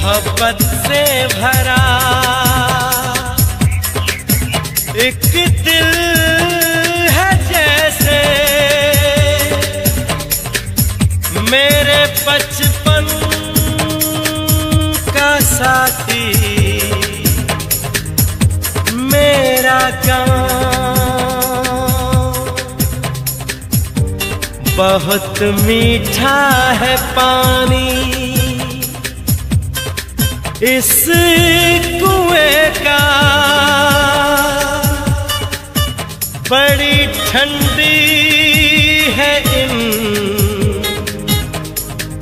मोहब्बत से भरा। एक दिल है जैसे मेरे बचपन का साथी। मेरा गाँव बहुत मीठा है पानी। इस कुएँ का। बड़ी ठंडी है इन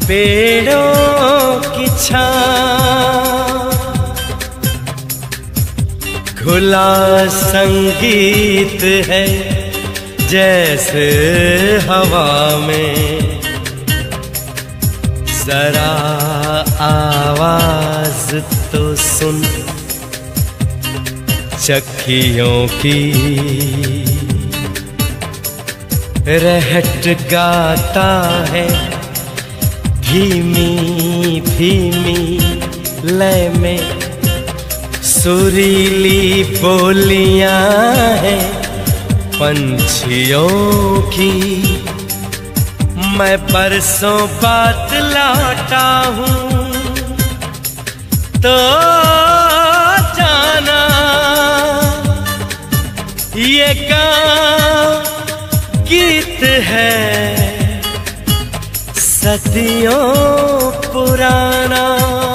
पेड़ों की छां खुला संगीत है जैसे हवा में। जरा आवाज़ तो सुन। चखियों की रहट गाता है। धीमी धीमी लय में सुरीली बोलियाँ हैं। पंछियों की मैं परसों बात लौटा हूँ। तो जाना ये काम गीत है। सदियों पुराना।